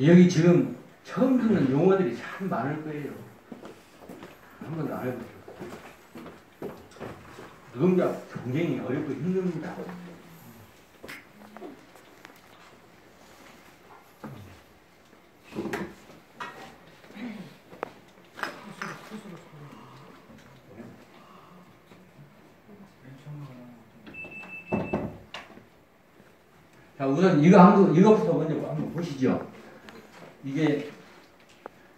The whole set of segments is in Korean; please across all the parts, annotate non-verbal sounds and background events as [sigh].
여기 지금 처음 듣는 용어들이 참 많을 거예요. 한 번도 안 해보세요. 노동자 경쟁이 어렵고 힘듭니다. 자, 우선 이거 한번, 이거부터 먼저 한번 보시죠. 이게,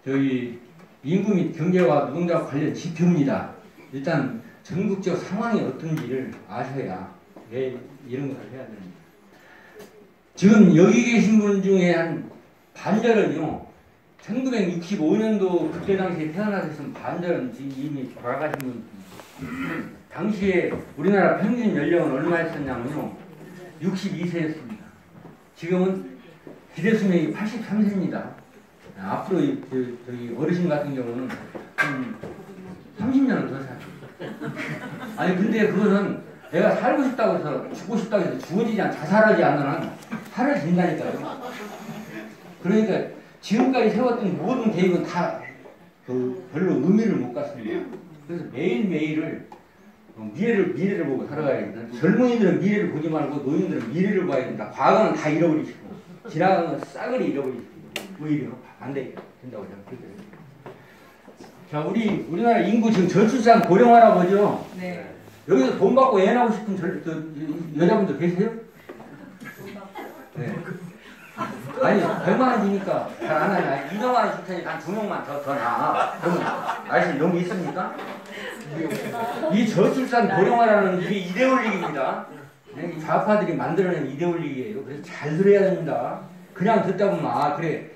저희, 인구 및 경제와 노동자 관련 지표입니다. 일단, 전국적 상황이 어떤지를 아셔야 왜 이런 걸 해야 됩니다. 지금 여기 계신 분 중에 한 반절은요, 1965년도 그때 당시에 태어나셨으면 반절은 지금 이미 돌아가신 분. 당시에 우리나라 평균 연령은 얼마였었냐면요, 62세였습니다. 지금은 기대수명이 83세입니다. 앞으로 그, 저기 어르신 같은 경우는 한 30년을 더 살아요. [laughs] 아니 근데 그거는 내가 살고 싶다고 해서 죽고 싶다고 해서 죽어지지 않, 자살하지 않는 한 살아진다니까요. 그러니까 지금까지 세웠던 모든 계획은 다 그 별로 의미를 못 갖습니다. 그래서 매일매일을 미래를 미래를 보고 살아가야 된다. 젊은이들은 미래를 보지 말고 노인들은 미래를 봐야 된다. 과거는 다 잃어버리시고 지나간 건 싸그리 잃어버리시고 오히려 반대 된다고 생각해요. 자, 우리 우리나라 인구 지금 저출산 고령화라고 하죠. 네. 여기서 돈 받고 애 낳고 싶은 저, 저, 여자분들 계세요? 네. 아니, 100만 원 주니까 잘 안 하냐. 200만 원줄 테니 난두 명만 더, 더 나. 그러면, 아저씨, 너무 있습니까? 이 저출산 고령화라는 이게 이데올릭입니다. 좌파들이 만들어낸 이데올릭이에요. 그래서 잘 들어야 됩니다. 그냥 듣다 보면, 아, 그래.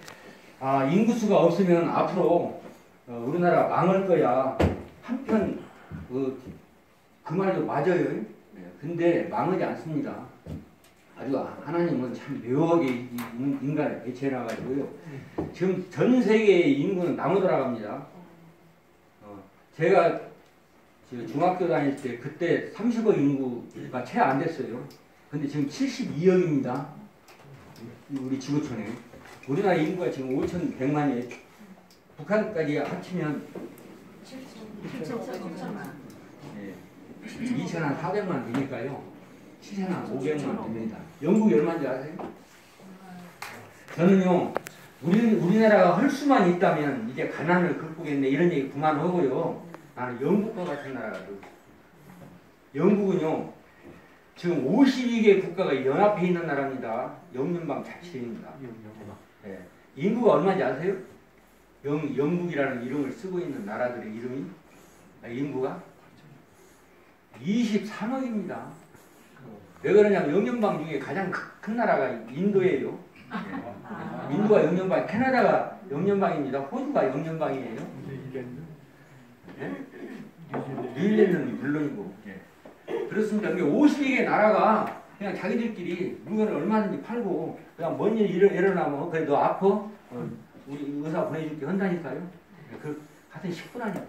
아, 인구수가 없으면 앞으로 어, 우리나라 망할 거야. 한편, 그, 그 말도 맞아요. 네, 근데 망하지 않습니다. 아주 하나님은 참 묘하게 인간을 배치해놔가지고요. 지금 전 세계의 인구는 나무 돌아갑니다. 어, 제가 중학교 다닐 때 그때 30억 인구가 채 안 됐어요. 근데 지금 72억입니다. 우리 지구촌에. 우리나라 인구가 지금 5,100만이에요. 북한까지 합치면 2,400만 되니까요. 7,500만 됩니다. 영국이 얼마인지 아세요? 저는요, 우리, 우리나라가 할 수만 있다면 이제 가난을 극복했네 이런 얘기 그만하고요. 나는 영국과 같은 나라가 더 영국은요, 지금 52개 국가가 연합해 있는 나라입니다. 영연방 자치입니다. 네. 인구가 얼마인지 아세요? 영, 영국이라는 이름을 쓰고 있는 나라들의 이름이 아, 인구가 23억입니다. 왜 그러냐면 영연방 중에 가장 큰 나라가 인도예요. 네. 인도가 영연방, 캐나다가 영연방입니다. 호주가 영연방이에요. 네? 뉴질랜드는 물론이고. 네. 그렇습니다. 52개 나라가 그냥 자기들끼리 물건을 얼마든지 팔고 그냥 뭔 일 일어나면 그래 너 아파? 어, 우리 의사 보내줄게 한다니까요. 네, 그 같은 식구라니까.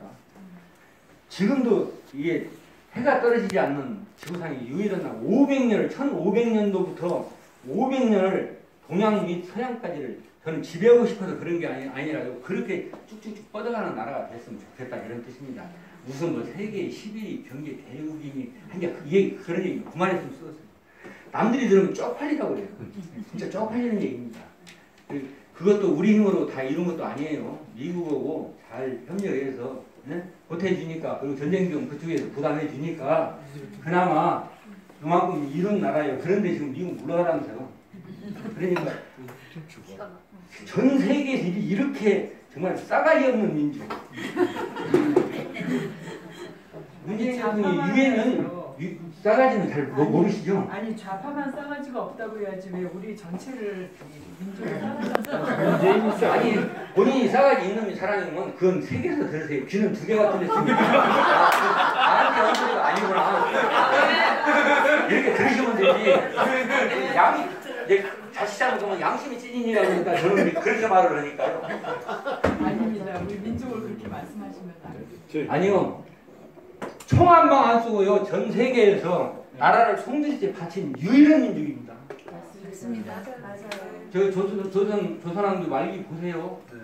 지금도 이게 해가 떨어지지 않는 지구상의 유일한 나라 500년을 1500년도부터 500년을 동양 및 서양까지를 저는 지배하고 싶어서 그런 게 아니, 아니라요. 그렇게 쭉쭉쭉 뻗어가는 나라가 됐으면 좋겠다 이런 뜻입니다. 무슨 뭐 세계 11위 경제 대국이니 한게 이게 그런 얘기 그만했으면 쓰었어요. 남들이 들으면 쪽팔리다고 그래요. 진짜 쪽팔리는 얘기입니다. 그것도 우리 힘으로 다 이룬 것도 아니에요. 미국하고 잘 협력해서 네? 보태주니까 그리고 전쟁비용 그쪽에서 부담해 주니까 그나마 그만큼 이룬 나라예요. 그런데 지금 미국 물러가라면서요. 그러니까 전 세계에서 이렇게 정말 싸가지 없는 민족. 문재인 이외에는 싸가지는 잘 모르시죠? 아니 좌파만 싸가지가 없다고 해야지 왜 우리 전체를 민족을 싸가지 아니 본인이 싸가지 있는 사람이면 그건 세계에서 들으세요. 귀는 두 개가 틀렸습니다. 나한테 한 소리가 아니구나. 이렇게 들으시면 되지. 양이 자칫 잘못하면 양심이 찐인이라고 하니까 저는 그렇게 말을 하니까요. 아닙니다. 우리 민족을 그렇게 말씀하시면 안 돼요. 아니요. 총 한 방 안 쓰고요. 전 세계에서 나라를 송두리째 바친 유일한 민족입니다. 맞습니다. 맞아요. 저 조선 조선 조선왕조 말기 보세요. 네.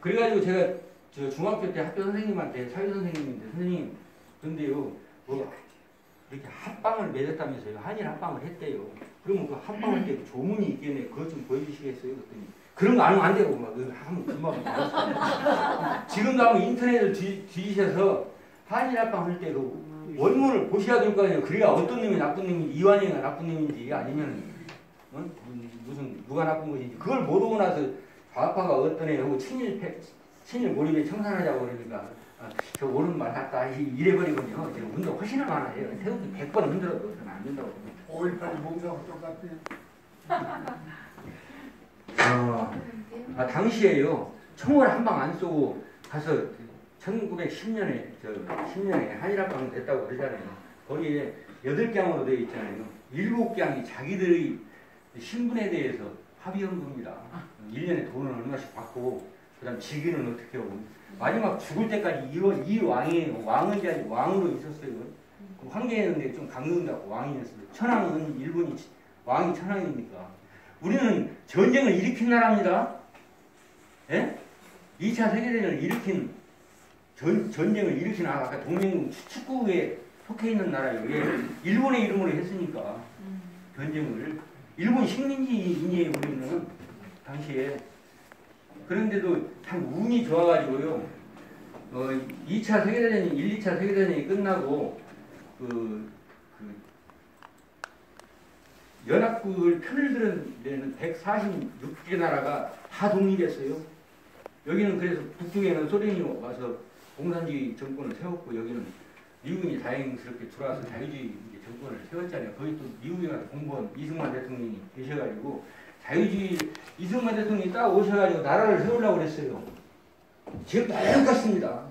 그래가지고 제가 저 중학교 때 학교 선생님한테 사회 선생님인데 선생님 근데요 뭐 이렇게 합방을 맺었다면서요 한일 합방을 했대요. 그러면 그 합방할 때 조문이 있겠네. 그것 좀 보여주시겠어요? 그랬더니 그런 거 아니면 안 되고 막 하면 금방. 지금도 한번 인터넷을 뒤, 뒤지셔서 한일 합방 할 때도 원문을 보셔야 될 거 아니에요. 그래야 어떤 놈이 나쁜 놈인지 이완이가 나쁜 놈인지 아니면 어? 무슨 누가 나쁜 것인지 그걸 모르고 나서 좌파가 어떤 애 하고 친일 패, 친일 몰입에 청산하자고 그러니까 아, 저 옳은 말 같다 이- 이래버리거든요. 지금 운동 훨씬 많아요. 태극기 100번 흔들어도 저는 안 된다고. 5.18 봉사하고 똑같아요. 어, 아, 당시에요. 총을 한 방 안 쏘고 가서 1910년에 저 10년에 한일합방 됐다고 그러잖아요. 거기에 8강으로 되어 있잖아요. 7강이 자기들의 신분에 대해서 합의한 겁니다. 1년에 돈을 얼마씩 받고 그 다음 직위는 어떻게 하고 마지막 죽을 때까지 이, 이 왕이에요. 왕의 자리 왕으로 있었어요. 그 황제였는데 좀 강경자고 왕이었어요. 천황은 일본이 왕이 천황이니까 우리는 전쟁을 일으킨 나라입니다. 예? 2차 세계대전을 일으킨 전, 전쟁을 일으킨 나라 아까 동맹 축구에 속해 있는 나라예요. 왜? 일본의 이름으로 했으니까 전쟁을 일본 식민지인이에요 우리는 당시에 그런데도 참 운이 좋아가지고요. 어, 2차 세계대전이 1, 2차 세계대전이 끝나고 그, 그 연합국을 편을 들은 데는 146개 나라가 다 독립했어요. 여기는 그래서 북쪽에는 소련이 와서 공산주의 정권을 세웠고 여기는 미국이 다행스럽게 들어와서 자유주의 정권을 세웠잖아요. 거기 또 미국에 가서 공무원 이승만 대통령이 계셔가지고 자유주의 이승만 대통령이 딱 오셔가지고 나라를 세우려고 그랬어요. 지금 똑같습니다.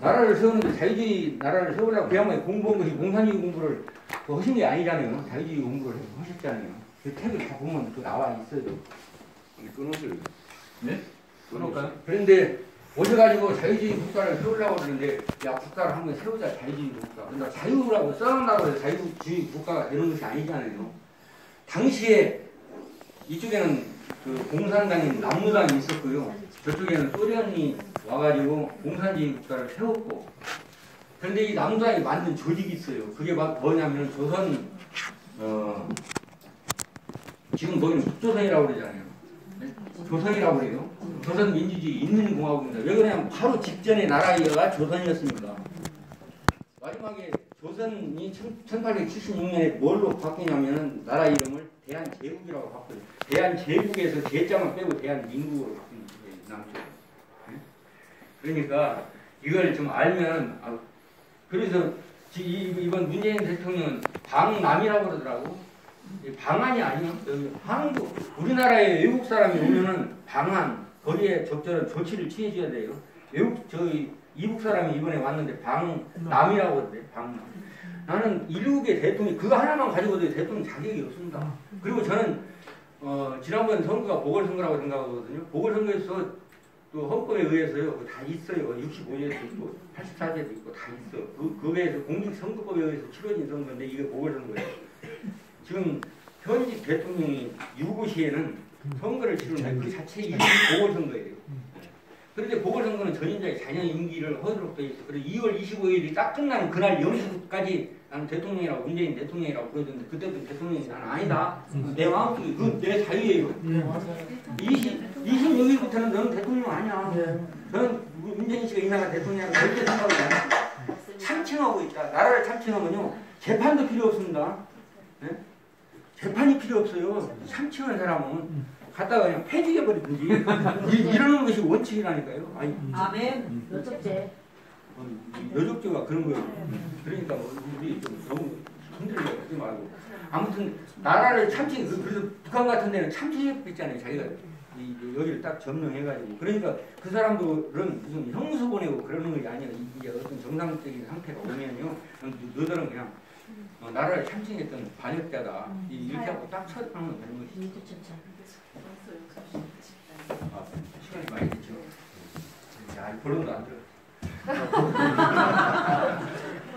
나라를 세우는데 자유주의 나라를 세우려고 그 양반이 공부한 것이 공산주의 공부를 그 하신 게 아니잖아요. 자유주의 공부를 하셨잖아요. 그 책을 다 보면 또 나와 있어요. 끊어져요. 네? 그럴까요? 그런데 오셔가지고 자유주의 국가를 세우려고 그러는데 야 국가를 한번 세우자 자유주의 국가. 그러니까 자유라고 써놓는다고 해서 자유주의 국가가 되는 것이 아니잖아요. 당시에 이쪽에는 그 공산당인 남무당이 있었고요. 저쪽에는 소련이 와가지고 공산주의 국가를 세웠고 그런데 이 남무당이 만든 조직이 있어요. 그게 막 뭐냐면 조선 어 지금 거기는 북조선이라고 그러잖아요. 네? 조선이라고 그래요. 조선 민주주의 있는 공화국입니다. 왜 그러냐면 바로 직전의 나라가 조선이었습니다. 마지막에 조선이 1876년에 뭘로 바뀌냐면은 나라 이름을 대한제국이라고 바꿔요. 대한제국에서 제자만 빼고 대한민국으로 거예요. 남쪽. 네? 그러니까 이걸 좀 알면 아, 그래서 이번 문재인 대통령은 방남이라고 그러더라고. 이 방한이 아니요. 여기 한국 우리나라에 외국 사람이 오면은 방한 거기에 적절한 조치를 취해줘야 돼요. 외국 저희 이북 사람이 이번에 왔는데 방남이라고 그러대. 방남. 나는 일국의 대통령 그거 하나만 가지고도 대통령 자격이 없습니다. 그리고 저는 어, 지난번 선거가 보궐선거라고 생각하거든요. 보궐선거에서 또 헌법에 의해서요 다 있어요. 65세도 있고 84세도 있고 다 있어. 그 그거에서 공직선거법에 의해서 치러진 선거인데 이게 보궐선거예요. 지금 현직 대통령이 유고 시에는 선거를 치르는 그 자체 이름이 보궐선거예요. 그런데 보궐선거는 전인자의 자녀 임기를 하도록 돼 있어. 그래서 2월 25일이 딱 끝나는 그날 0시까지 나는 대통령이라고 문재인 대통령이라고 그러던데 그때도 대통령이 나는 아니다. 내 마음속에 그건 내 자유예요. 20, 26일부터는 너는 대통령 아니야. 저는 문재인 씨가 이 나라 대통령이라고 절대 생각을 안 해. 참칭하고 있다. 나라를 참칭하면요. 재판도 필요 없습니다. 네? 재판이 필요 없어요. 참칭한 사람은 갖다가 그냥 폐지해버리든지 이- 이러는 것이 원칙이라니까요. 아니, 아멘. 여쪽제. 어, 여족제가 그런 거예요. 그러니까 뭐 우리 좀 너무 힘들게 하지 말고 아무튼 나라를 참칭 그- 그래서 북한 같은 데는 참칭했잖아요. 자기가 이, 이- 여기를 딱 점령해가지고 그러니까 그 사람들은 무슨 형수 보내고 그러는 것이 아니라 이게 어떤 정상적인 상태가 오면요 너- 너들은 그냥 어, 나라를 이- 이렇게 하고 딱 처리하면 되는 것이 아, 시간이 많이 됐죠. 야, 결론도 안 들어.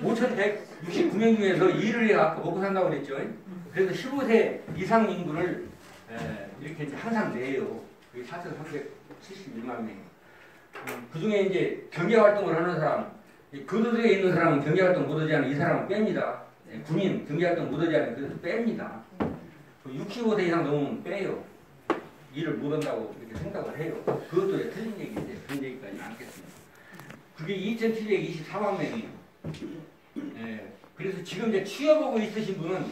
5,169명 [laughs] 중에서 일을 해 갖고 먹고 산다고 그랬죠. 그래서 15세 이상 인구를 에, 이렇게 이제 항상 내요. 그게 4,371만 명. 그 중에 이제 경제 활동을 하는 사람, 이 교도소에 있는 사람은 경제 활동 못하지 않은 이 사람은 뺍니다. 예, 군인 경제 활동 못하지 않은 그래서 뺍니다. 65세 이상 넘으면 빼요. 일을 못한다고 이렇게 생각을 해요. 그것도 틀린 얘기인데 그런 얘기까지는 않겠습니다. 그게 2,724만 명이에요. 예, 그래서 지금 이제 취업하고 있으신 분은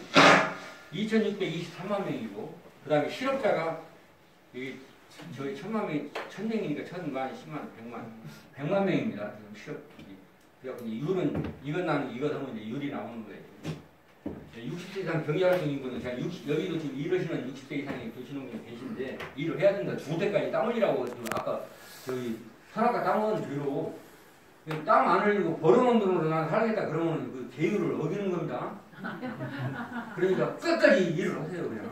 2,623만 명이고, 그 다음에 실업자가 여기 저희 천만 명, 천 명이니까 천만, 십만, 백만, 백만 명입니다. 실업. 그래갖고 이제 율은 이것 나는 이것 하면 이제 율이 나오는 거예요. 60세 이상 경제활동 인구는 그냥 60, 여기도 지금 일하시는 60세 이상의 교신원분이 계신데 일을 해야 된다. 죽을 때까지 땀 흘리라고 아까 저희 선악과 땀 흘리는 뒤로 땀안 흘리고 버릇만 들어서 난 살겠다 그러면 그 계율을 어기는 겁니다. 그러니까 끝까지 일을 하세요 그냥.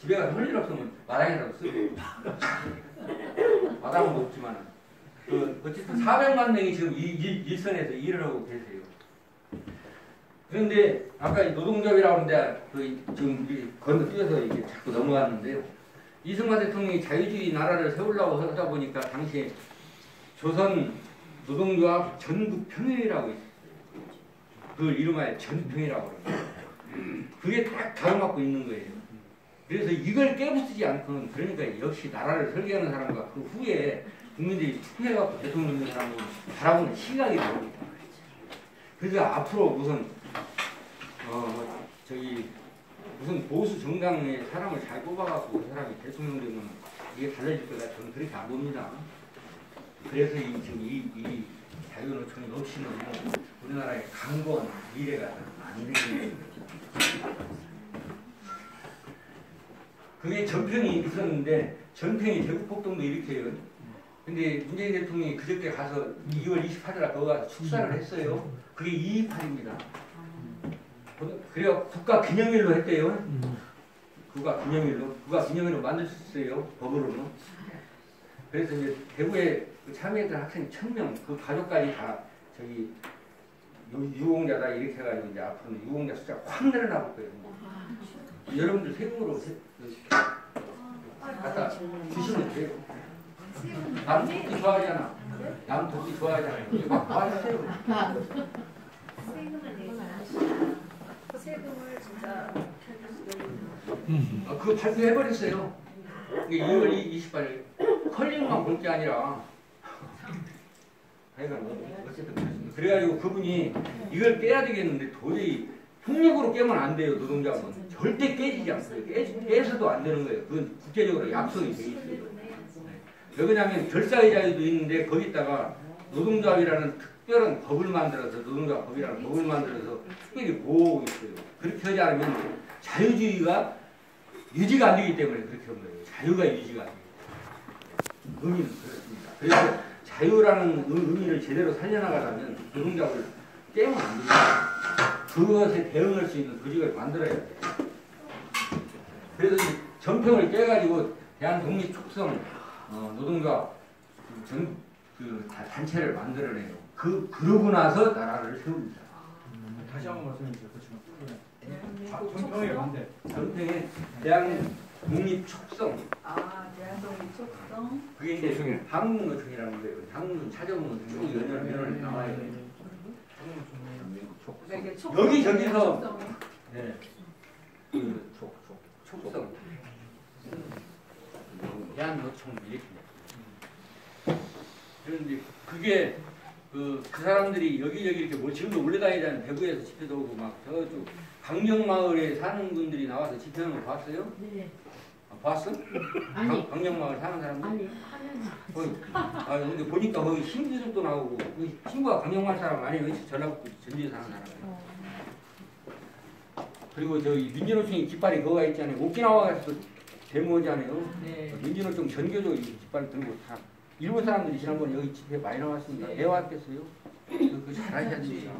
집에 가서 할 일 없으면 마당에라도 쓰고 마당은 없지만 그 어쨌든 400만 명이 지금 이 일, 일선에서 일을 하고 계세요. 그런데 아까 이 노동조합이라고 하는데 그 지금 건너뛰어서 이게 자꾸 넘어갔는데요. 이승만 대통령이 자유주의 나라를 세우려고 하다 보니까 당시에 조선 노동조합 전국 평일이라고 있어요. 그걸 이름하여 전평이라고 그래요. 그게 딱 가로막고 있는 거예요. 그래서 이걸 깨부수지 않고는 그러니까 역시 나라를 설계하는 사람과 그 후에 국민들이 투표해갖고 대통령 있는 사람은 바라보는 시각이 다릅니다. 그래서 앞으로 무슨 어 저기 무슨 보수 정당의 사람을 잘 뽑아갖고 그 사람이 대통령 되면 이게 달라질 거다 저는 그렇게 안 봅니다. 그래서 이, 지금 이, 이 자유노총이 없이는 우리나라의 강건 미래가 안 되는. 그게 전평이 있었는데 전평이 대구 폭동도 일으켜요. 근데 문재인 대통령이 그저께 가서 2월 28일에 거기 가서 축사를 했어요. 그게 228입니다. 그래야 국가 기념일로 했대요. 국가 기념일로. 국가 기념일로 만들 수 있어요. 법으로는. 그래서 이제 대구에 그 참여했던 학생 1000명, 그 가족까지 다 저기 유- 유공자다 이렇게 해가지고 이제 앞으로는 유공자 숫자가 확 늘어나볼 거예요. 여러분들 세금으로 세- 갖다 주시면 돼요. 남 돕기 좋아하잖아. 남 돕기 좋아하잖아. 이거 막 [laughs] 도와주세요. 세금을 진짜 어, 그거 발표해버렸어요. 이게 2월 28일. 컬링만 볼 게 아니라. 하여간 뭐, 어쨌든 그렇습니다. 그래가지고 그분이 이걸 깨야 되겠는데 도저히 폭력으로 깨면 안 돼요, 노동자분. 절대 깨지지 않고요. 깨, 깨서도 안 되는 거예요. 그건 국제적으로 약속이 돼 있어요. 왜 그러냐면 결사의자도 있는데 거기다가 노동조합이라는 특 별한 법을 만들어서 노동조합 법이라는 법을 만들어서 특별히 보호하고 있어요. 그렇게 하지 않으면 자유주의가 유지가 안 되기 때문에 그렇게 한 거예요. 자유가 유지가 안 돼요. 의미는 그렇습니다. 그래서 자유라는 의- 의미를 제대로 살려나가려면 노동조합을 깨면 안 됩니다. 그것에 대응할 수 있는 조직을 만들어야 돼요. 그래서 이 전평을 깨가지고 대한 독립 촉성 어, 전, 그 다- 단체를 만들어내요. 그, 그러고 나서 나라를 세웁니다. 다시 한번 말씀해 주세요. 전평에 반대. 전평에 대한 독립 촉성 아 대한 독립 촉성 그게 이제 한국 노총이라는 거예요. 한국 노총 찾아보면 쭉 연연 연연 나와요. 이렇게 촉 여기 저기서. 네. 그 촉, 촉, 촉성. 대한 노총 이렇게. 그런데 그게 그, 그 사람들이 여기저기 이렇게 뭐 지금도 올라다니잖아요. 대구에서 집회도 오고 막 저쪽 강정마을에 사는 분들이 나와서 집회하는 거 봤어요? 네. 아, 봤어? 아니. 강, 강정마을 사는 사람들? 아니 거기, 아 근데 보니까 거기 신규들도 나오고 그 친구가 강정마을 사람 아니에요? 전라북도 전주에 사는 사람. 그리고 저기 민주노총이 깃발이 거가 있잖아요. 오키나와 가서 데모잖아요. 네. 민주노총 전교조 이 깃발 들고 다 일본 사람들이 지난번에 여기 집회 많이 나왔습니다. 왜 왔겠어요? 그, 그 잘하셔야 됩니다.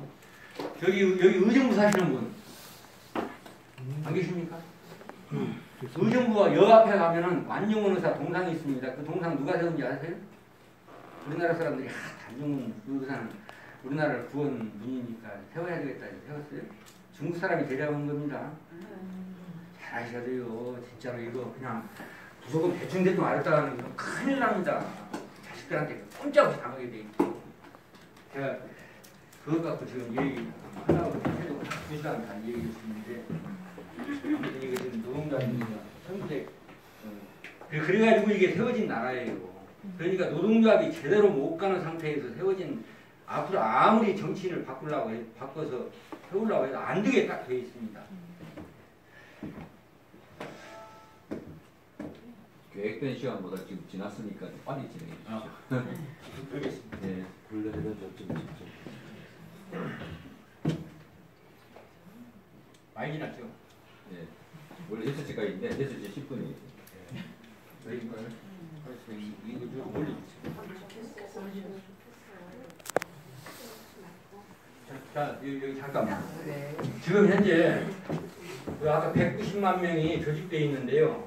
저기 여기 의정부 사시는 분. 안 계십니까? 의정부가 여 앞에 가면은 완용원 의사 동상이 있습니다. 그 동상 누가 세운지 아세요? 우리나라 사람들이 아, 단용원 의사는 우리나라를 구원 문이니까 세워야 되겠다 세웠어요. 중국 사람이 데려온 겁니다. 잘하셔야 돼요. 진짜로 이거 그냥 무조건 대충 대충 알았다가는 이거 큰일 납니다. 자식들한테 꼼짝없이 당하게 돼 있고. 제가 그것 갖고 지금 얘기 하려고 해도 두 시간 반 있는데 아무튼 이거 지금 노동자입니다. 선택 어, 그래- 그래가지고 이게 세워진 나라예요. 그러니까 노동조합이 제대로 못 가는 상태에서 세워진 앞으로 아무리 정치인을 바꾸려고 해, 바꿔서 세우려고 해도 안 되게 딱 돼 있습니다. 계획된 시간보다 지금 지났으니까 좀 빨리 진행해 주십시오. 그러겠습니다. 네. 원래는 저좀 직접. 많이 지났죠. 네. 원래 6시까지 있는데 6시 10분이. 저희걸 그래서 이- 이거 좀 올려주세요. 자, 여기, 여기 잠깐만. 네. 지금 현재 그 아까 190만 명이 조직되어 있는데요.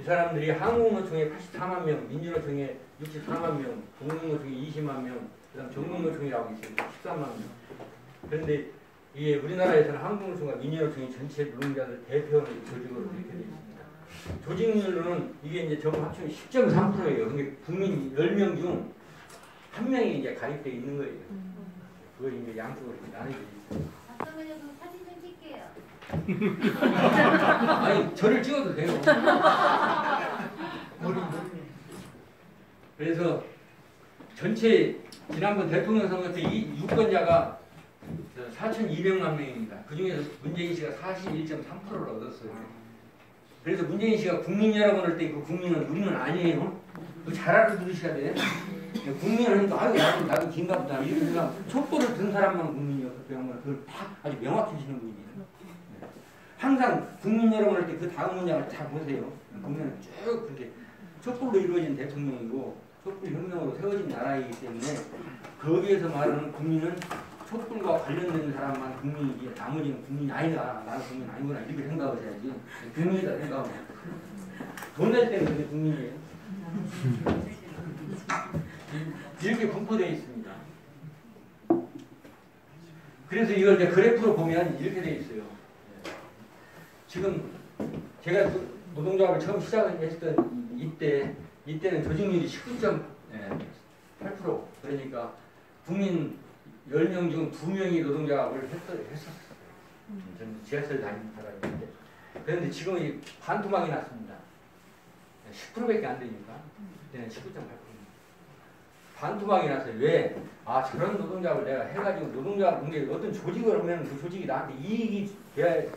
네. 이 사람들이 한국노총에 84만 명, 민주노총에 64만 명, 공동노총에 20만 명, 그 다음 전국노총이라고 있어요. 13만 명. 그런데 이게 우리나라에서는 한국노총과 민주노총이 전체 노동자들 대표하는 조직으로 이렇게 되어 있습니다. 조직률로는 이게 이제 전부 합치면 10.3%예요. 근데 국민 10명 중한 명이 이제 가입되어 있는 거예요. 그걸 이제 양쪽으로 나눠져. 잠깐만요. 그럼 사진 좀 찍게요. 아니 저를 찍어도 돼요. 그래서 전체 지난번 대통령 선거 때 이 유권자가 4,200만 명입니다. 그 중에서 문재인 씨가 41.3%를 얻었어요. 그래서 문재인 씨가 국민 여러분을 때 그 국민은 우리는 아니에요. 그거 잘 알아들으셔야 돼. 국민을 하니까 아유 나도 나도 긴가 보다 이런 생각 촛불을 든 사람만 국민이요. 그 양반 그걸 다 아주 명확해지는 분이에요. 네. 항상 국민 여러분 할때 그 다음 문장을 잘 보세요. 보면 쭉 그렇게 촛불로 이루어진 대통령이고 촛불 혁명으로 세워진 나라이기 때문에 거기에서 말하는 국민은 촛불과 관련된 사람만 국민이지 나머지는 국민이 아니다. 나는 국민 아니구나 이렇게 생각하셔야지. 국민이다 생각하면 돈낼 때는 근데 국민이에요. 이렇게 분포되어 있습니다. 그래서 이걸 이제 그래프로 보면 이렇게 되어 있어요. 지금 제가 그 노동조합을 처음 시작했던 이때 이때는 조직률이 19.8% 그러니까 국민 10명 중 2명이 노동조합을 했, 했었어요. 저는 지하철 다니는 사람인데 그런데 지금은 반토막이 났습니다. 10%밖에 안 되니까 그때는 19.8%. 반토막이 났어요. 왜? 아 저런 노동조합을 내가 해가지고 노동조합 어떤 조직을 하면 그 조직이 나한테 이익이 돼야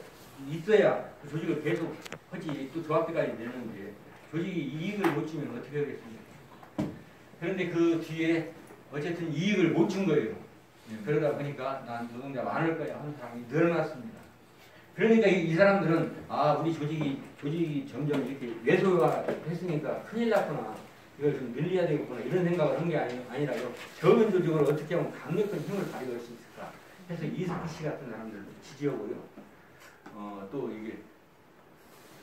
있어야 그 조직을 계속 하지 또 조합비까지 내는데 조직이 이익을 못 주면 어떻게 하겠습니까? 그런데 그 뒤에 어쨌든 이익을 못 준 거예요. 예, 그러다 보니까 난 노동자 많을 거야 하는 사람이 늘어났습니다. 그러니까 이, 이 사람들은 아 우리 조직이 조직이 점점 이렇게 왜소화 했으니까 큰일 났구나 이걸 좀 늘려야 되겠구나 이런 생각을 한 게 아니, 아니라요 적은 조직으로 어떻게 하면 강력한 힘을 발휘할 수 있을까 해서 이승기 씨 같은 사람들도 지지하고요 어, 또 이게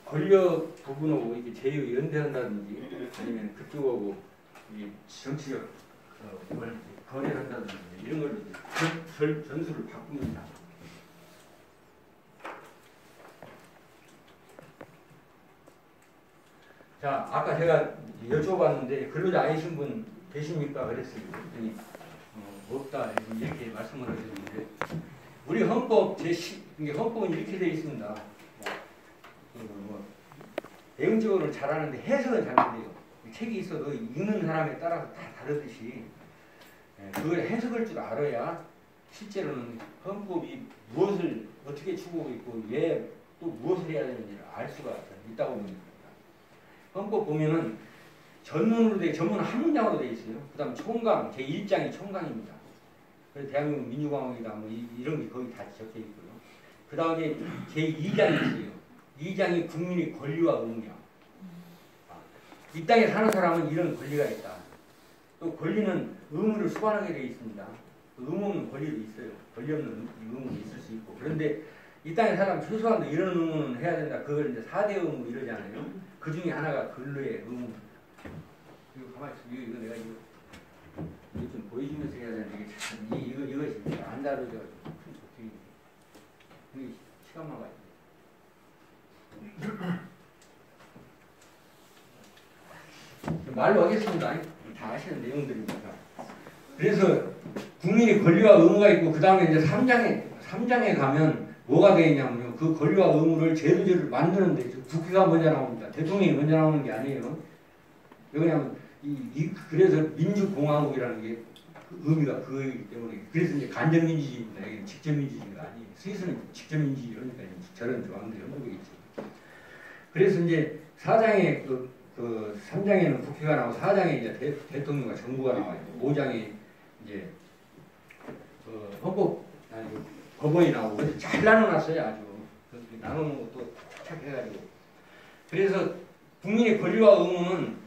권력 부분하고 이렇게 제휴 연대한다든지 아니면 그쪽하고 이 정치적 어, 뭘 거래를 한다든지 이런 걸로 전, 전, 전술을 바꿉니다. 자, 아까 제가 여쭤봤는데 근로자 아니신 분 계십니까? 그랬어요. 그랬더니 어, 없다 이렇게 말씀을 하셨는데 우리 헌법 제10 이게 헌법은 이렇게 되어 있습니다. 어, 뭐, 내용적으로 잘하는데 해석은 잘못해요. 책이 있어도 읽는 사람에 따라서 다 다르듯이 예, 그걸 해석할 줄 알아야 실제로는 헌법이 무엇을 어떻게 추구하고 있고 왜 또 무엇을 해야 되는지를 알 수가 있다고 봅니다. 헌법 보면은 전문으로 돼 전문 한 문장으로 돼 있어요. 그 다음 총강 제 1장이 총강입니다. 대한민국 민주공화국이다 뭐 이, 이런 게 거기 다 적혀 있고요. 그 다음에 제 2장이 있어요. 2장이 국민의 권리와 의무야. 이 땅에 사는 사람은 이런 권리가 있다. 또 권리는 의무를 수반하게 되어 있습니다. 의무 없는 권리도 있어요. 권리 없는 의무도 있을 수 있고. 그런데 이 땅에 사람 최소한도 이런 의무는 해야 된다. 그걸 이제 4대 의무 이러잖아요. 그 중에 하나가 근로의 의무. 이거 가만히 있어. 이거, 이거 내가 이거 좀 보여주면서 해야 되는데 참 이, 이거 이것이 안 다루죠. 이게 시간만 가지고. [laughs] 말로 하겠습니다. 다 아시는 내용들입니다. 그래서 국민의 권리와 의무가 있고 그 다음에 이제 3장에 3장에 가면 뭐가 되냐면요. 그 권리와 의무를 제도제를 만드는데 국회가 먼저 나옵니다. 대통령이 먼저 나오는 게 아니에요. 왜냐하면 이, 이 그래서 민주공화국이라는 게 그 의미가 그거이기 때문에 그래서 이제 간접민주주의입니다. 이게 직접민주주의가 아니에요. 스위스는 직접민주주의 그러니까 저런 조항들이 한국이겠죠. 그래서 이제 사장의 그, 그 3장에는 국회가 나오고 4장에 이제 대, 대통령과 정부가 나와요. 5장에 이제 그 헌법 아니 법원이 나오고 그래서 잘 나눠놨어요 아주 나누는 것도 착해가지고 그래서 국민의 권리와 의무는